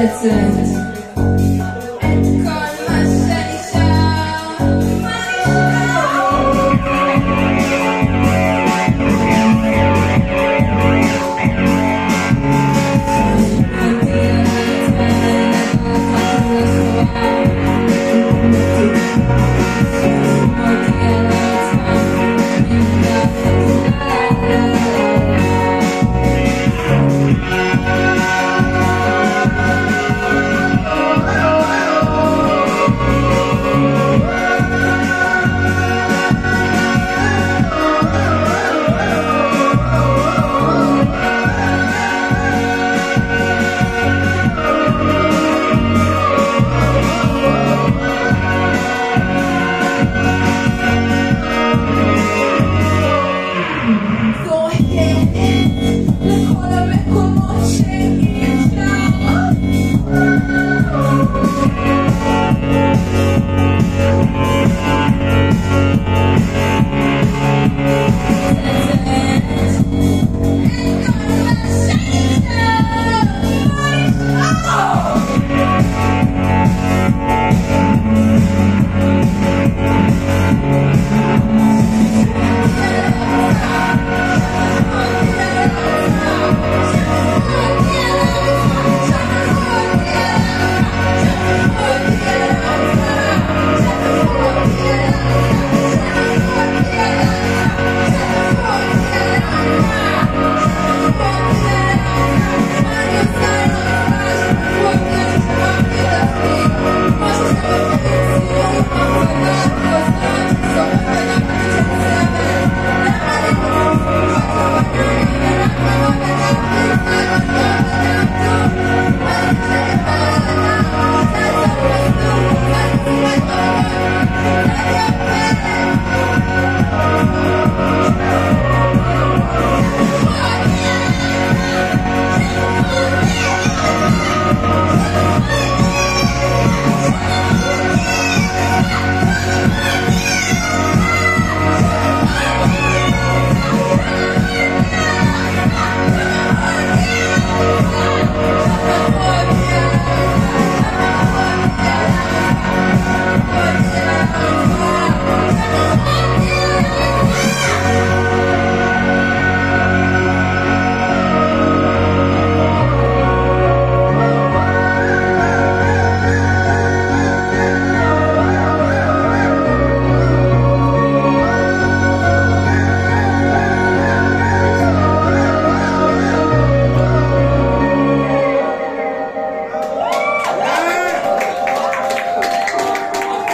That's it.